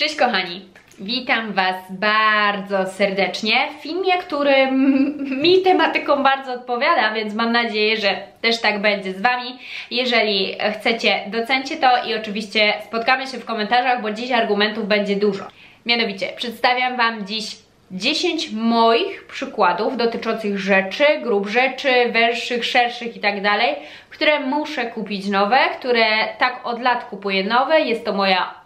Cześć kochani! Witam Was bardzo serdecznie w filmie, który mi tematyką bardzo odpowiada, więc mam nadzieję, że też tak będzie z Wami. Jeżeli chcecie, docencie to i oczywiście spotkamy się w komentarzach, bo dziś argumentów będzie dużo. Mianowicie przedstawiam Wam dziś 10 moich przykładów dotyczących rzeczy, grup rzeczy, węższych, szerszych i tak dalej, które muszę kupić nowe, które tak od lat kupuję nowe. Jest to moja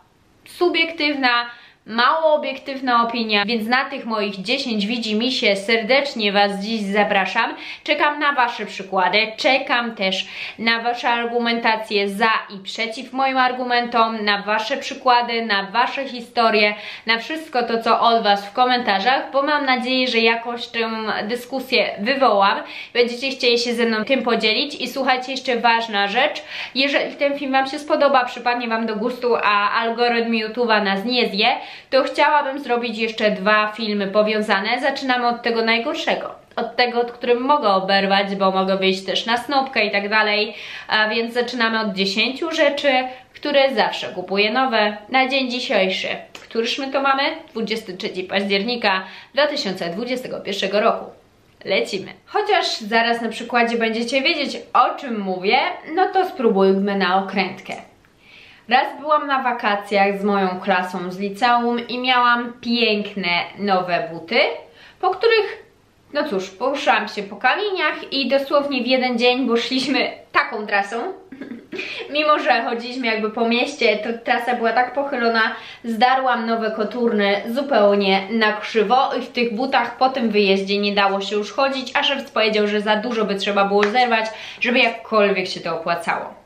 subiektywna, mało obiektywna opinia, więc na tych moich 10 widzi mi się serdecznie Was dziś zapraszam. Czekam na Wasze przykłady, czekam też na Wasze argumentacje za i przeciw moim argumentom, na Wasze przykłady, na Wasze historie, na wszystko to, co od Was w komentarzach, bo mam nadzieję, że jakoś tę dyskusję wywołam. Będziecie chcieli się ze mną tym podzielić i słuchajcie, jeszcze ważna rzecz, jeżeli ten film Wam się spodoba, przypadnie Wam do gustu, a algorytm YouTube'a nas nie zje, to chciałabym zrobić jeszcze dwa filmy powiązane. Zaczynamy od tego najgorszego. Od tego, od którym mogę oberwać, bo mogę wyjść też na snopkę i tak dalej. A więc zaczynamy od 10 rzeczy, które zawsze kupuję nowe na dzień dzisiejszy. Któryż my to mamy? 23 października 2021 roku. Lecimy. Chociaż zaraz na przykładzie będziecie wiedzieć o czym mówię, no to spróbujmy na okrętkę. Raz byłam na wakacjach z moją klasą z liceum i miałam piękne nowe buty, po których, no cóż, poruszałam się po kamieniach i dosłownie w jeden dzień, bo szliśmy taką trasą, mimo że chodziliśmy jakby po mieście, to trasa była tak pochylona, zdarłam nowe koturny zupełnie na krzywo i w tych butach po tym wyjeździe nie dało się już chodzić, a szef powiedział, że za dużo by trzeba było zerwać, żeby jakkolwiek się to opłacało.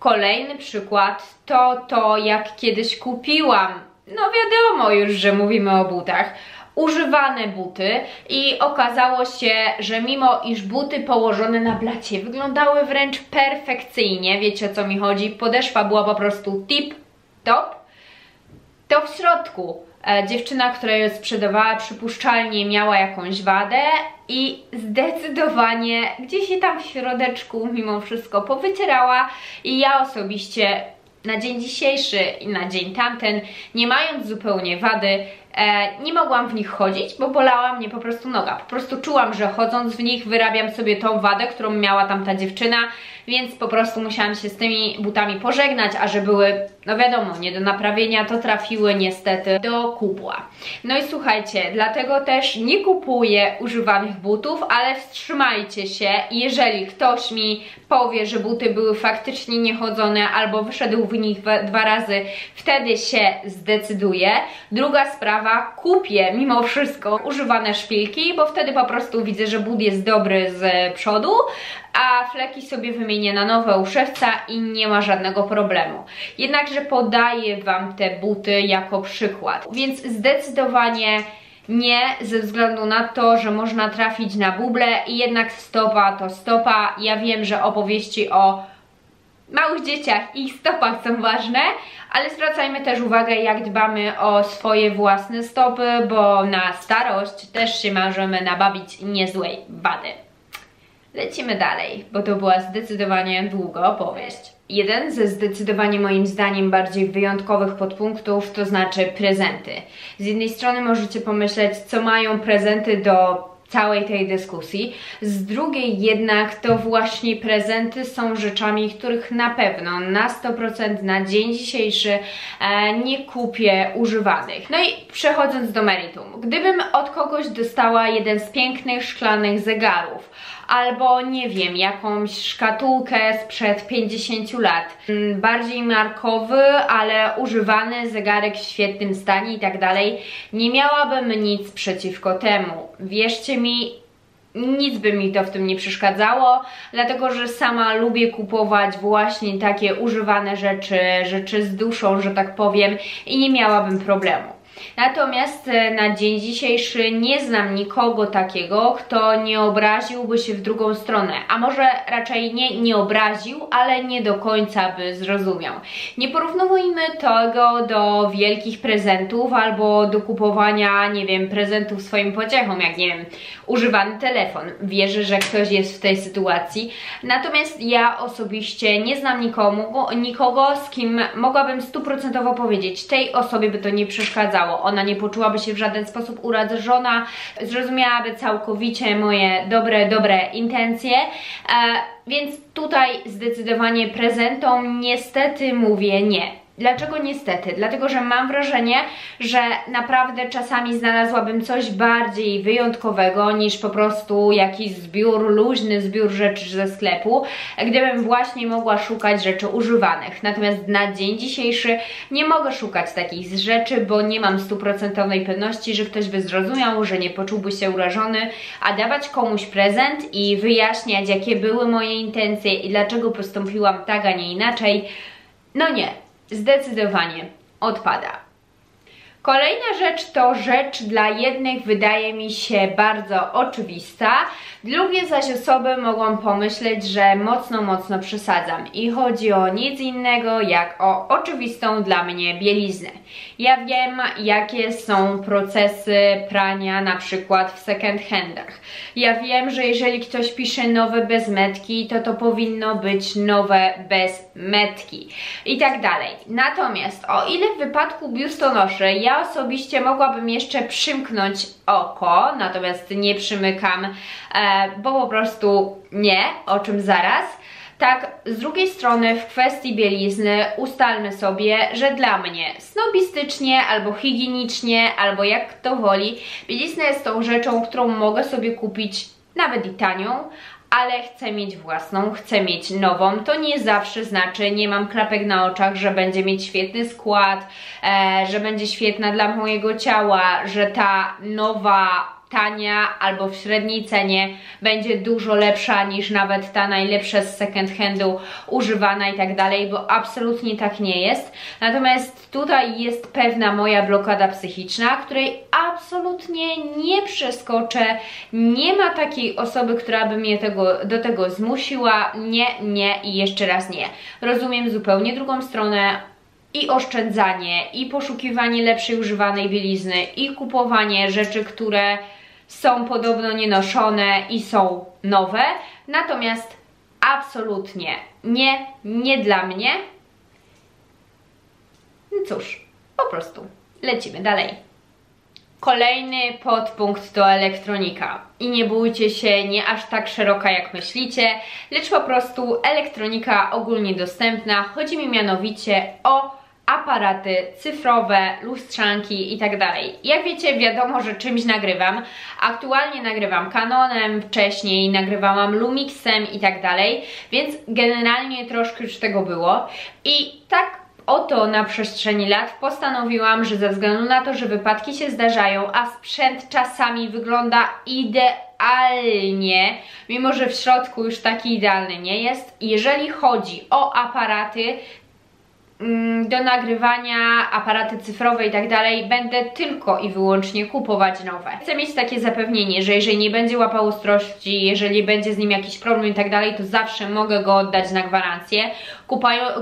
Kolejny przykład to to, jak kiedyś kupiłam, no wiadomo już, że mówimy o butach, używane buty i okazało się, że mimo iż buty położone na blacie wyglądały wręcz perfekcyjnie, wiecie o co mi chodzi, podeszwa była po prostu tip top, to w środku dziewczyna, która je sprzedawała przypuszczalnie miała jakąś wadę i zdecydowanie gdzieś się tam w środeczku mimo wszystko powycierała i ja osobiście na dzień dzisiejszy i na dzień tamten, nie mając zupełnie wady, e, nie mogłam w nich chodzić, bo bolała mnie po prostu noga. Po prostu czułam, że chodząc w nich wyrabiam sobie tą wadę, którą miała tamta dziewczyna, więc po prostu musiałam się z tymi butami pożegnać, a że były, no wiadomo, nie do naprawienia, to trafiły niestety do kubła. No i słuchajcie, dlatego też nie kupuję używanych butów, ale wstrzymajcie się, jeżeli ktoś mi powie, że buty były faktycznie niechodzone albo wyszedł w nich dwa razy, wtedy się zdecyduję. Druga sprawa, kupię mimo wszystko używane szpilki, bo wtedy po prostu widzę, że but jest dobry z przodu, a fleki sobie wymienię na nowe u szewca i nie ma żadnego problemu. Jednakże podaję Wam te buty jako przykład, więc zdecydowanie nie, ze względu na to, że można trafić na buble i jednak stopa to stopa. Ja wiem, że opowieści o małych dzieciach i stopach są ważne, ale zwracajmy też uwagę, jak dbamy o swoje własne stopy, bo na starość też się możemy nabawić niezłej wady. Lecimy dalej, bo to była zdecydowanie długa opowieść. Jeden ze zdecydowanie moim zdaniem bardziej wyjątkowych podpunktów to znaczy prezenty. Z jednej strony możecie pomyśleć, co mają prezenty do całej tej dyskusji. Z drugiej jednak to właśnie prezenty są rzeczami, których na pewno na 100% na dzień dzisiejszy e, nie kupię używanych. No i przechodząc do meritum. Gdybym od kogoś dostała jeden z pięknych szklanych zegarów, albo nie wiem, jakąś szkatułkę sprzed 50 lat. Mm, bardziej markowy, ale używany zegarek w świetnym stanie i tak dalej. Nie miałabym nic przeciwko temu. Wierzcie mi, nic by mi to w tym nie przeszkadzało, dlatego że sama lubię kupować właśnie takie używane rzeczy, rzeczy z duszą, że tak powiem i nie miałabym problemu. Natomiast e, na dzień dzisiejszy nie znam nikogo takiego, kto nie obraziłby się w drugą stronę, a może raczej nie, nie obraził, ale nie do końca by zrozumiał. Nie porównujmy tego do wielkich prezentów albo do kupowania, nie wiem, prezentów swoim pociechom, jak nie wiem, używany telefon. Wierzę, że ktoś jest w tej sytuacji. Natomiast ja osobiście nie znam nikomu, nikogo, z kim mogłabym stuprocentowo powiedzieć, tej osobie by to nie przeszkadzało. Ona nie poczułaby się w żaden sposób urażona, zrozumiałaby całkowicie moje dobre, dobre intencje. E, więc tutaj zdecydowanie prezentom niestety mówię nie. Dlaczego niestety? Dlatego, że mam wrażenie, że naprawdę czasami znalazłabym coś bardziej wyjątkowego niż po prostu jakiś zbiór, luźny zbiór rzeczy ze sklepu, gdybym właśnie mogła szukać rzeczy używanych. Natomiast na dzień dzisiejszy nie mogę szukać takich rzeczy, bo nie mam stuprocentowej pewności, że ktoś by zrozumiał, że nie poczułby się urażony, a dawać komuś prezent i wyjaśniać, jakie były moje intencje i dlaczego postąpiłam tak, a nie inaczej, no nie, zdecydowanie odpada. Kolejna rzecz to rzecz dla jednych wydaje mi się bardzo oczywista, drugie zaś osoby mogą pomyśleć, że mocno, mocno przesadzam i chodzi o nic innego jak o oczywistą dla mnie bieliznę. Ja wiem jakie są procesy prania na przykład w second handach. Ja wiem, że jeżeli ktoś pisze nowe bez metki, to to powinno być nowe bez metki i tak dalej. Natomiast o ile w wypadku biustonoszy ja osobiście mogłabym jeszcze przymknąć oko, natomiast nie przymykam, e, bo po prostu nie, o czym zaraz. Tak, z drugiej strony w kwestii bielizny ustalmy sobie, że dla mnie snobistycznie albo higienicznie, albo jak kto woli, bielizna jest tą rzeczą, którą mogę sobie kupić nawet i tanią, ale chcę mieć własną, chcę mieć nową. To nie zawsze znaczy, nie mam klapek na oczach, że będzie mieć świetny skład, e, że będzie świetna dla mojego ciała, że ta nowa tania albo w średniej cenie będzie dużo lepsza niż nawet ta najlepsza z second handu używana i tak dalej, bo absolutnie tak nie jest. Natomiast tutaj jest pewna moja blokada psychiczna, której absolutnie nie przeskoczę. Nie ma takiej osoby, która by mnie tego, do tego zmusiła. Nie, nie i jeszcze raz nie. Rozumiem zupełnie drugą stronę i oszczędzanie, i poszukiwanie lepszej używanej bielizny, i kupowanie rzeczy, które są podobno nienoszone i są nowe, natomiast absolutnie nie, nie dla mnie. No cóż, po prostu lecimy dalej. Kolejny podpunkt to elektronika. I nie bójcie się, nie aż tak szeroka jak myślicie, lecz po prostu elektronika ogólnie dostępna. Chodzi mi mianowicie o aparaty cyfrowe, lustrzanki i tak. Jak wiecie, wiadomo, że czymś nagrywam. Aktualnie nagrywam Canonem, wcześniej nagrywałam Lumixem i tak więc generalnie troszkę już tego było. I tak oto na przestrzeni lat postanowiłam, że ze względu na to, że wypadki się zdarzają, a sprzęt czasami wygląda idealnie, mimo że w środku już taki idealny nie jest, jeżeli chodzi o aparaty, do nagrywania, aparaty cyfrowe i tak dalej, będę tylko i wyłącznie kupować nowe. Chcę mieć takie zapewnienie, że jeżeli nie będzie łapał ostrości, jeżeli będzie z nim jakiś problem i tak dalej, to zawsze mogę go oddać na gwarancję.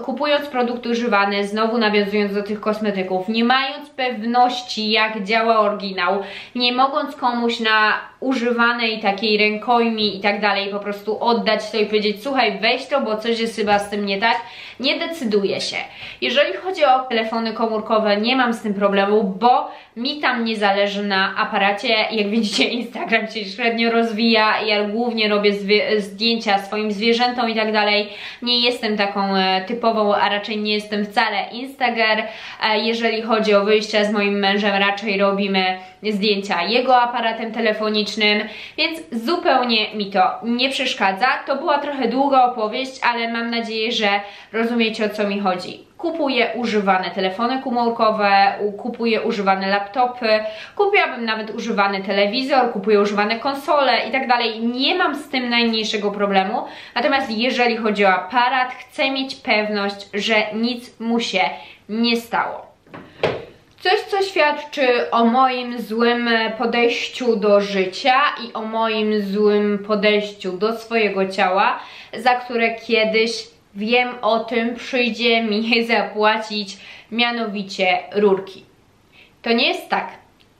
Kupując produkt używany, znowu nawiązując do tych kosmetyków, nie mając pewności jak działa oryginał, nie mogąc komuś na używanej takiej rękojmi i tak dalej po prostu oddać to i powiedzieć słuchaj weź to, bo coś jest chyba z tym nie tak, nie decyduję się. Jeżeli chodzi o telefony komórkowe, nie mam z tym problemu, bo mi tam nie zależy na aparacie. Jak widzicie, Instagram się średnio rozwija. Ja głównie robię zdjęcia swoim zwierzętom i tak dalej. Nie jestem taką typową, a raczej nie jestem wcale Instagram. E, jeżeli chodzi o wyjścia z moim mężem, raczej robimy zdjęcia jego aparatem telefonicznym, więc zupełnie mi to nie przeszkadza. To była trochę długa opowieść, ale mam nadzieję, że rozumiecie o co mi chodzi kupuję używane telefony komórkowe, kupuję używane laptopy, kupiłabym nawet używany telewizor, kupuję używane konsole i tak dalej. Nie mam z tym najmniejszego problemu. Natomiast jeżeli chodzi o aparat, chcę mieć pewność, że nic mu się nie stało. Coś, co świadczy o moim złym podejściu do życia i o moim złym podejściu do swojego ciała, za które kiedyś wiem o tym, przyjdzie mi zapłacić mianowicie rurki. To nie jest tak,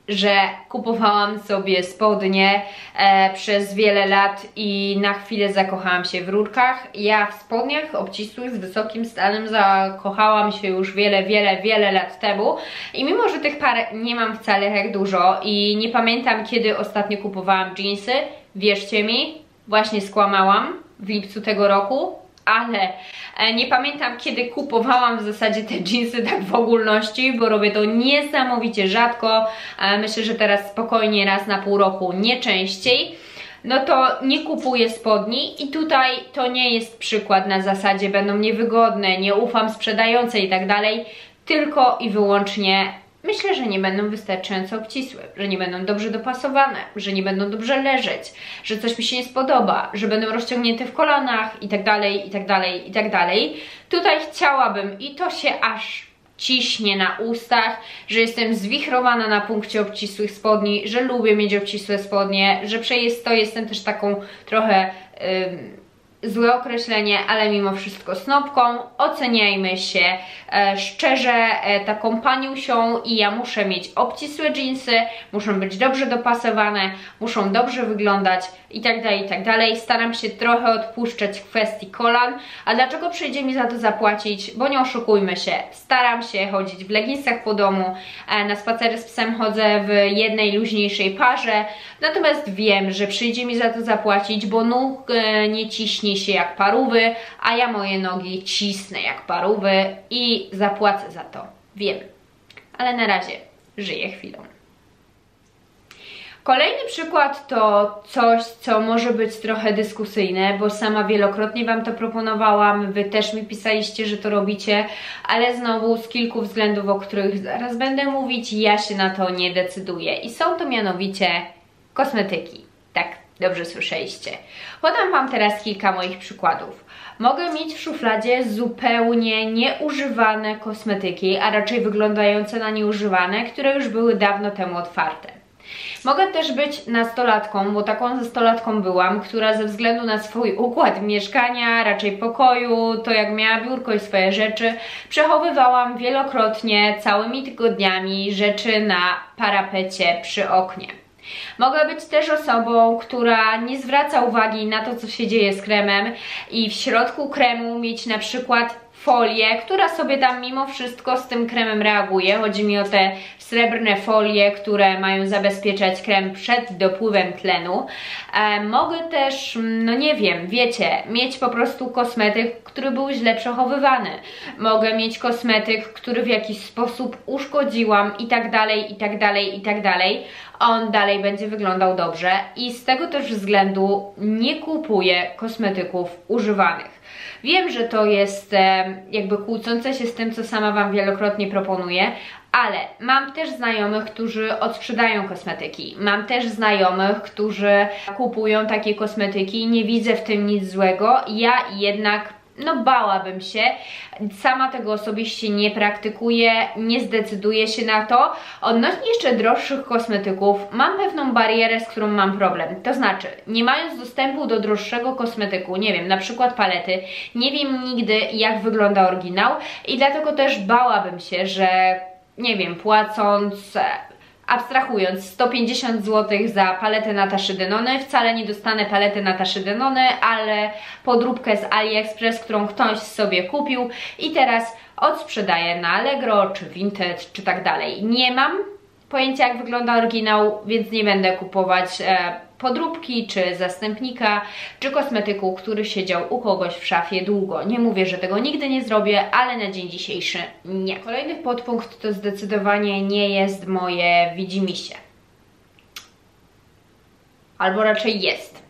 że kupowałam sobie spodnie e, przez wiele lat i na chwilę zakochałam się w rurkach. Ja w spodniach obcisłych z wysokim stanem zakochałam się już wiele, wiele, wiele lat temu i mimo, że tych par nie mam wcale tak dużo i nie pamiętam kiedy ostatnio kupowałam jeansy, wierzcie mi, właśnie skłamałam w lipcu tego roku, ale e, nie pamiętam kiedy kupowałam w zasadzie te jeansy tak w ogólności, bo robię to niesamowicie rzadko, myślę, że teraz spokojnie raz na pół roku, nie częściej. No to nie kupuję spodni i tutaj to nie jest przykład na zasadzie będą niewygodne, nie ufam sprzedającej i tak dalej, tylko i wyłącznie myślę, że nie będą wystarczająco obcisłe, że nie będą dobrze dopasowane, że nie będą dobrze leżeć, że coś mi się nie spodoba, że będą rozciągnięte w kolanach i tak dalej, i tak dalej, i tak dalej. Tutaj chciałabym i to się aż ciśnie na ustach, że jestem zwichrowana na punkcie obcisłych spodni, że lubię mieć obcisłe spodnie, że przez to jestem też taką trochę... Yy, złe określenie, ale mimo wszystko snopką. Oceniajmy się e, szczerze e, taką paniusią i ja muszę mieć obcisłe jeansy, muszą być dobrze dopasowane, muszą dobrze wyglądać i tak dalej, i tak dalej. Staram się trochę odpuszczać kwestii kolan, a dlaczego przyjdzie mi za to zapłacić? Bo nie oszukujmy się, staram się chodzić w leginsach po domu, e, na spacery z psem chodzę w jednej luźniejszej parze, natomiast wiem, że przyjdzie mi za to zapłacić, bo nóg e, nie ciśnie się jak parówy, a ja moje nogi cisnę jak parówy i zapłacę za to. Wiem. Ale na razie żyję chwilą. Kolejny przykład to coś, co może być trochę dyskusyjne, bo sama wielokrotnie Wam to proponowałam, Wy też mi pisaliście, że to robicie, ale znowu z kilku względów, o których zaraz będę mówić, ja się na to nie decyduję. I są to mianowicie kosmetyki. Dobrze słyszeliście. Podam Wam teraz kilka moich przykładów. Mogę mieć w szufladzie zupełnie nieużywane kosmetyki, a raczej wyglądające na nieużywane, które już były dawno temu otwarte. Mogę też być nastolatką, bo taką nastolatką byłam, która ze względu na swój układ mieszkania, raczej pokoju, to jak miała biurko i swoje rzeczy, przechowywałam wielokrotnie, całymi tygodniami rzeczy na parapecie przy oknie. Mogę być też osobą, która nie zwraca uwagi na to, co się dzieje z kremem i w środku kremu mieć na przykład folię, która sobie tam mimo wszystko z tym kremem reaguje. Chodzi mi o te srebrne folie, które mają zabezpieczać krem przed dopływem tlenu. E, mogę też, no nie wiem, wiecie, mieć po prostu kosmetyk, który był źle przechowywany. Mogę mieć kosmetyk, który w jakiś sposób uszkodziłam i tak dalej, i tak dalej, i tak dalej. On dalej będzie wyglądał dobrze i z tego też względu nie kupuję kosmetyków używanych. Wiem, że to jest e, jakby kłócące się z tym, co sama Wam wielokrotnie proponuję, ale mam też znajomych, którzy odsprzedają kosmetyki. Mam też znajomych, którzy kupują takie kosmetyki. Nie widzę w tym nic złego. Ja jednak no bałabym się. Sama tego osobiście nie praktykuję, nie zdecyduję się na to. Odnośnie jeszcze droższych kosmetyków, mam pewną barierę, z którą mam problem. To znaczy, nie mając dostępu do droższego kosmetyku, nie wiem, na przykład palety, nie wiem nigdy jak wygląda oryginał i dlatego też bałabym się, że nie wiem, płacąc abstrahując 150 zł za paletę Nataszy Denony, wcale nie dostanę palety Nataszy Denony, ale podróbkę z AliExpress, którą ktoś sobie kupił i teraz odsprzedaję na Allegro, czy Vinted, czy tak dalej. Nie mam pojęcia jak wygląda oryginał, więc nie będę kupować e, podróbki, czy zastępnika, czy kosmetyku, który siedział u kogoś w szafie długo. Nie mówię, że tego nigdy nie zrobię, ale na dzień dzisiejszy nie. Kolejny podpunkt to zdecydowanie nie jest moje widzimisię. Albo raczej jest,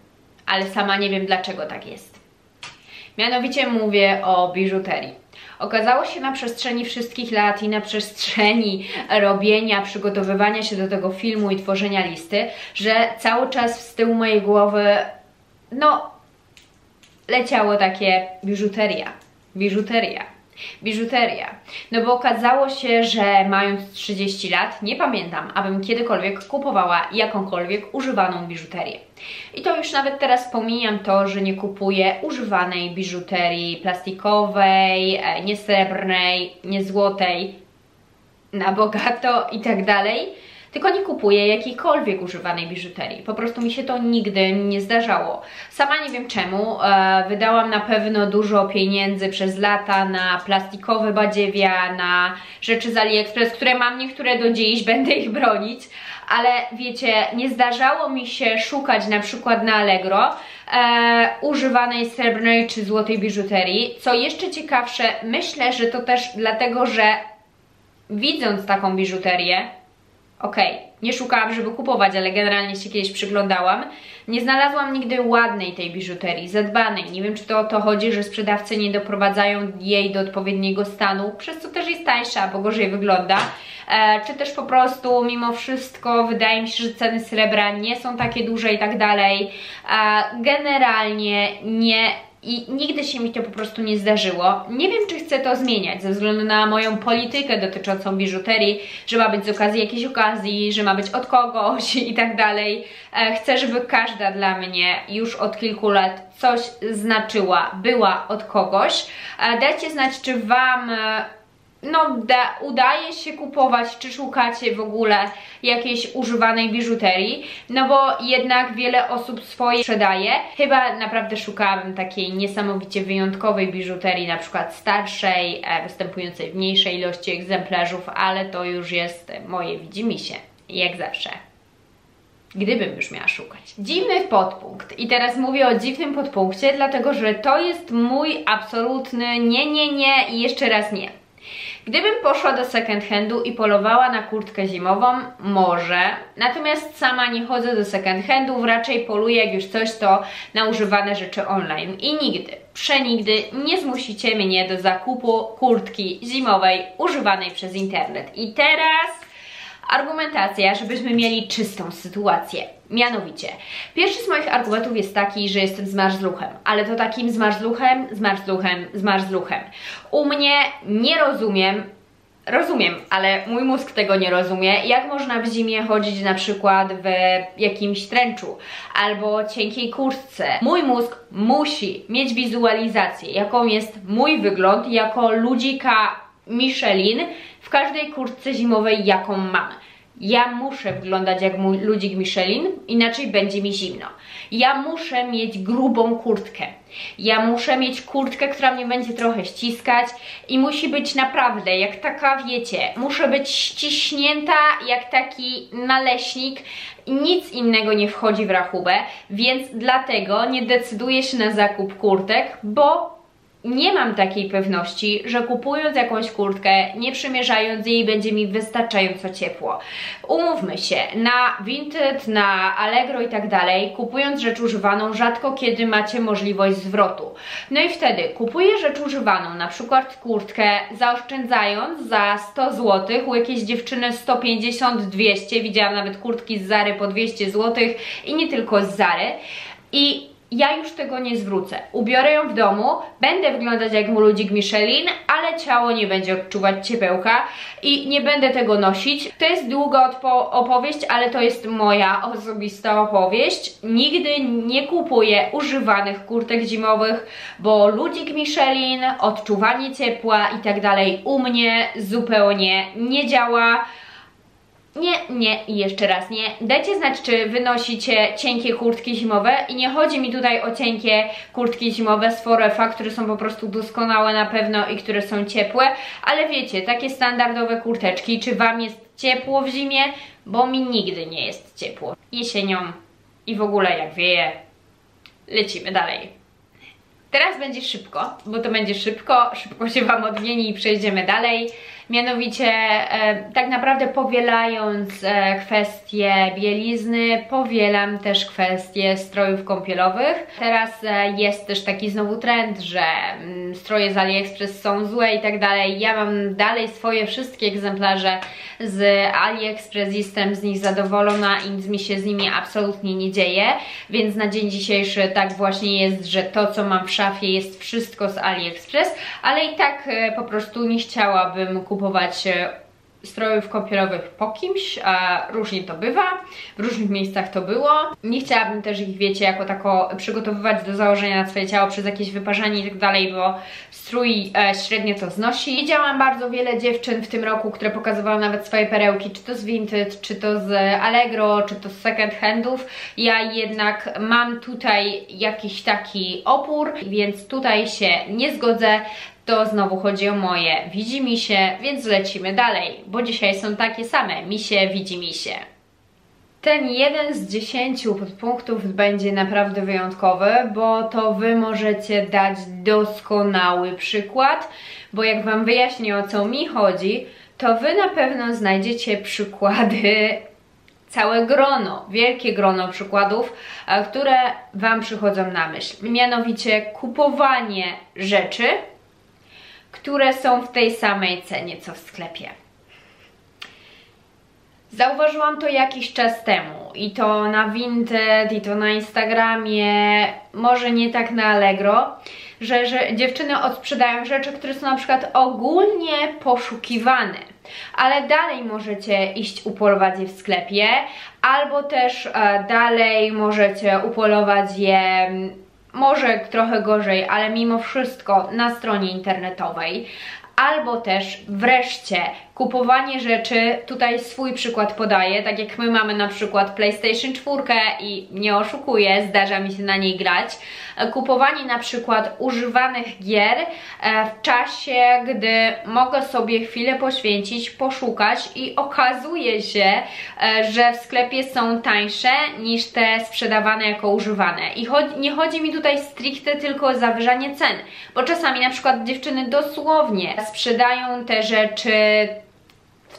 ale sama nie wiem dlaczego tak jest. Mianowicie mówię o biżuterii. Okazało się na przestrzeni wszystkich lat i na przestrzeni robienia, przygotowywania się do tego filmu i tworzenia listy, że cały czas z tyłu mojej głowy, no, leciało takie biżuteria, biżuteria. Biżuteria. No bo okazało się, że mając 30 lat, nie pamiętam, abym kiedykolwiek kupowała jakąkolwiek używaną biżuterię. I to już nawet teraz pomijam to, że nie kupuję używanej biżuterii plastikowej, e, nie srebrnej, nie złotej, na bogato i tak dalej tylko nie kupuję jakiejkolwiek używanej biżuterii. Po prostu mi się to nigdy nie zdarzało. Sama nie wiem czemu. E, wydałam na pewno dużo pieniędzy przez lata na plastikowe badziewia, na rzeczy z AliExpress, które mam niektóre do dziś, będę ich bronić. Ale wiecie, nie zdarzało mi się szukać na przykład na Allegro e, używanej srebrnej czy złotej biżuterii. Co jeszcze ciekawsze, myślę, że to też dlatego, że widząc taką biżuterię, Okej, okay. nie szukałam, żeby kupować, ale generalnie się kiedyś przyglądałam. Nie znalazłam nigdy ładnej tej biżuterii, zadbanej. Nie wiem, czy to o to chodzi, że sprzedawcy nie doprowadzają jej do odpowiedniego stanu, przez co też jest tańsza, bo gorzej wygląda. E, czy też po prostu mimo wszystko wydaje mi się, że ceny srebra nie są takie duże i tak dalej. E, generalnie nie i nigdy się mi to po prostu nie zdarzyło. Nie wiem, czy chcę to zmieniać ze względu na moją politykę dotyczącą biżuterii, że ma być z okazji jakiejś okazji, że ma być od kogoś i tak dalej. E, chcę, żeby każda dla mnie już od kilku lat coś znaczyła, była od kogoś. E, dajcie znać, czy Wam e, no, da, udaje się kupować, czy szukacie w ogóle jakiejś używanej biżuterii, no bo jednak wiele osób swoje sprzedaje. Chyba naprawdę szukałabym takiej niesamowicie wyjątkowej biżuterii, na przykład starszej, e, występującej w mniejszej ilości egzemplarzów, ale to już jest moje widzimisię, jak zawsze gdybym już miała szukać. Dziwny podpunkt. I teraz mówię o dziwnym podpunkcie, dlatego że to jest mój absolutny nie, nie, nie i jeszcze raz nie. Gdybym poszła do second handu i polowała na kurtkę zimową, może. Natomiast sama nie chodzę do second handów, raczej poluję jak już coś to na używane rzeczy online. I nigdy, przenigdy nie zmusicie mnie do zakupu kurtki zimowej używanej przez internet. I teraz argumentacja, żebyśmy mieli czystą sytuację. Mianowicie, pierwszy z moich argumentów jest taki, że jestem zmarzluchem, ale to takim zmarzluchem, zmarzluchem, zmarzluchem. U mnie nie rozumiem, rozumiem, ale mój mózg tego nie rozumie, jak można w zimie chodzić na przykład w jakimś tręczu albo cienkiej kurtce. Mój mózg musi mieć wizualizację, jaką jest mój wygląd jako ludzika Michelin w każdej kurtce zimowej, jaką mam. Ja muszę wyglądać jak mój ludzik Michelin, inaczej będzie mi zimno. Ja muszę mieć grubą kurtkę. Ja muszę mieć kurtkę, która mnie będzie trochę ściskać i musi być naprawdę, jak taka, wiecie, muszę być ściśnięta jak taki naleśnik nic innego nie wchodzi w rachubę, więc dlatego nie decyduję się na zakup kurtek, bo nie mam takiej pewności, że kupując jakąś kurtkę, nie przymierzając jej, będzie mi wystarczająco ciepło. Umówmy się, na Vinted, na Allegro i tak dalej, kupując rzecz używaną, rzadko kiedy macie możliwość zwrotu. No i wtedy kupuję rzecz używaną, na przykład kurtkę, zaoszczędzając za 100 zł, u jakiejś dziewczyny 150-200, widziałam nawet kurtki z Zary po 200 zł i nie tylko z Zary. I ja już tego nie zwrócę. Ubiorę ją w domu, będę wyglądać jak ludzik Michelin, ale ciało nie będzie odczuwać ciepełka i nie będę tego nosić. To jest długa opowieść, ale to jest moja osobista opowieść. Nigdy nie kupuję używanych kurtek zimowych, bo ludzik Michelin, odczuwanie ciepła i tak dalej u mnie zupełnie nie działa. Nie, nie i jeszcze raz nie. Dajcie znać, czy wynosicie cienkie kurtki zimowe i nie chodzi mi tutaj o cienkie kurtki zimowe z Forefa, które są po prostu doskonałe na pewno i które są ciepłe, ale wiecie, takie standardowe kurteczki, czy Wam jest ciepło w zimie? Bo mi nigdy nie jest ciepło. Jesienią i w ogóle jak wieje, lecimy dalej. Teraz będzie szybko, bo to będzie szybko, szybko się Wam odmieni i przejdziemy dalej. Mianowicie e, tak naprawdę powielając e, kwestie bielizny, powielam też kwestie strojów kąpielowych. Teraz e, jest też taki znowu trend, że mm, stroje z AliExpress są złe i tak dalej. Ja mam dalej swoje wszystkie egzemplarze z AliExpress, jestem z nich zadowolona i nic mi się z nimi absolutnie nie dzieje, więc na dzień dzisiejszy tak właśnie jest, że to co mam w szafie jest wszystko z AliExpress, ale i tak po prostu nie chciałabym kupować e, strojów kąpielowych po kimś, a różnie to bywa, w różnych miejscach to było. Nie chciałabym też ich, wiecie, jako tako przygotowywać do założenia na swoje ciało przez jakieś wyparzanie i tak dalej, bo strój e, średnio to znosi. Widziałam bardzo wiele dziewczyn w tym roku, które pokazywały nawet swoje perełki, czy to z Vinted, czy to z Allegro, czy to z second handów. Ja jednak mam tutaj jakiś taki opór, więc tutaj się nie zgodzę to znowu chodzi o moje widzi mi się, więc lecimy dalej, bo dzisiaj są takie same, mi się, widzi mi się. Ten jeden z dziesięciu podpunktów będzie naprawdę wyjątkowy, bo to Wy możecie dać doskonały przykład, bo jak Wam wyjaśnię o co mi chodzi, to Wy na pewno znajdziecie przykłady całe grono, wielkie grono przykładów, e, które Wam przychodzą na myśl. Mianowicie kupowanie rzeczy, które są w tej samej cenie co w sklepie. Zauważyłam to jakiś czas temu i to na Vinted, i to na Instagramie, może nie tak na Allegro, że, że dziewczyny odsprzedają rzeczy, które są na przykład ogólnie poszukiwane, ale dalej możecie iść upolować je w sklepie, albo też e, dalej możecie upolować je może trochę gorzej, ale mimo wszystko na stronie internetowej. Albo też wreszcie kupowanie rzeczy, tutaj swój przykład podaję, tak jak my mamy na przykład PlayStation 4 i nie oszukuję, zdarza mi się na niej grać, kupowanie na przykład używanych gier e, w czasie, gdy mogę sobie chwilę poświęcić, poszukać i okazuje się, e, że w sklepie są tańsze niż te sprzedawane jako używane. I nie chodzi mi tutaj stricte tylko o zawyżanie cen, bo czasami na przykład dziewczyny dosłownie sprzedają te rzeczy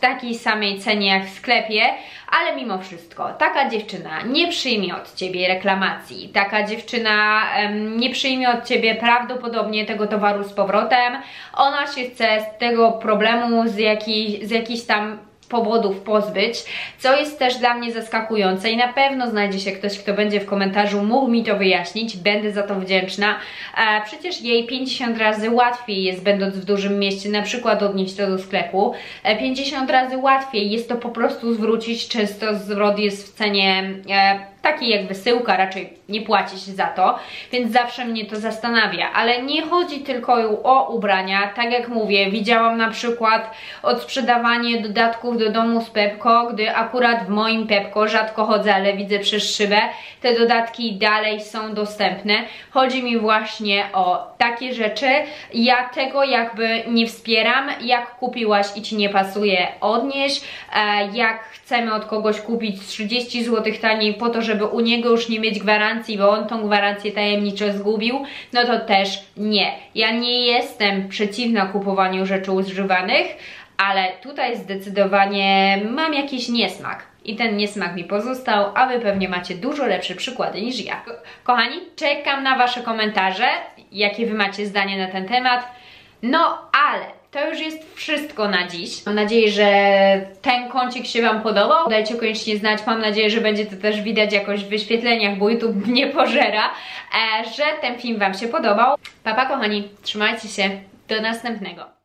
takiej samej cenie jak w sklepie, ale mimo wszystko taka dziewczyna nie przyjmie od Ciebie reklamacji, taka dziewczyna um, nie przyjmie od Ciebie prawdopodobnie tego towaru z powrotem, ona się chce z tego problemu z, jakiej, z jakiejś tam powodów pozbyć, co jest też dla mnie zaskakujące i na pewno znajdzie się ktoś, kto będzie w komentarzu mógł mi to wyjaśnić, będę za to wdzięczna. E, przecież jej 50 razy łatwiej jest, będąc w dużym mieście, na przykład odnieść to do sklepu. E, 50 razy łatwiej jest to po prostu zwrócić, często zwrot jest w cenie takiej jak wysyłka, raczej nie płaci się za to, więc zawsze mnie to zastanawia, ale nie chodzi tylko o ubrania, tak jak mówię, widziałam na przykład odsprzedawanie dodatków do domu z Pepko, gdy akurat w moim Pepko rzadko chodzę, ale widzę przez szybę, te dodatki dalej są dostępne. Chodzi mi właśnie o takie rzeczy, ja tego jakby nie wspieram, jak kupiłaś i Ci nie pasuje, odnieś, e, jak chcemy od kogoś kupić 30 zł taniej po to, żeby u niego już nie mieć gwarancji, bo on tą gwarancję tajemniczo zgubił, no to też nie. Ja nie jestem przeciwna kupowaniu rzeczy używanych, ale tutaj zdecydowanie mam jakiś niesmak. I ten niesmak mi pozostał, a Wy pewnie macie dużo lepsze przykłady niż ja. Kochani, czekam na Wasze komentarze, jakie Wy macie zdanie na ten temat. No, ale to już jest wszystko na dziś. Mam nadzieję, że ten kącik się Wam podobał. Dajcie koniecznie znać, mam nadzieję, że będzie to też widać jakoś w wyświetleniach, bo YouTube nie pożera, e, że ten film Wam się podobał. Papa pa, kochani, trzymajcie się, do następnego.